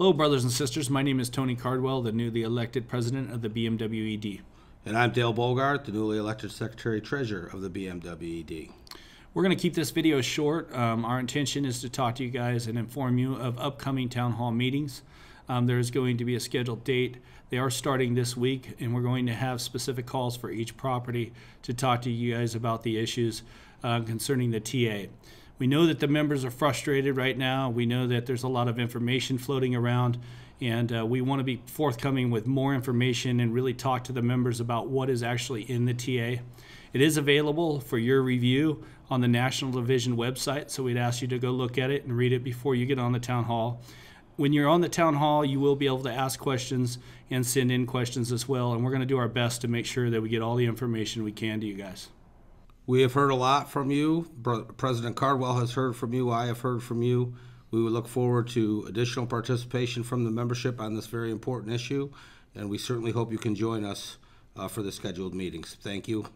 Hello, brothers and sisters. My name is Tony Cardwell, the newly elected president of the BMWED. And I'm Dale Bogart, the newly elected Secretary Treasurer of the BMWED. We're going to keep this video short. Um, our intention is to talk to you guys and inform you of upcoming town hall meetings. Um, there is going to be a scheduled date. They are starting this week, and we're going to have specific calls for each property to talk to you guys about the issues uh, concerning the TA. We know that the members are frustrated right now. We know that there's a lot of information floating around, and uh, we want to be forthcoming with more information and really talk to the members about what is actually in the TA. It is available for your review on the National Division website, so we'd ask you to go look at it and read it before you get on the town hall. When you're on the town hall, you will be able to ask questions and send in questions as well, and we're going to do our best to make sure that we get all the information we can to you guys. We have heard a lot from you. President Cardwell has heard from you. I have heard from you. We would look forward to additional participation from the membership on this very important issue, and we certainly hope you can join us uh, for the scheduled meetings. Thank you.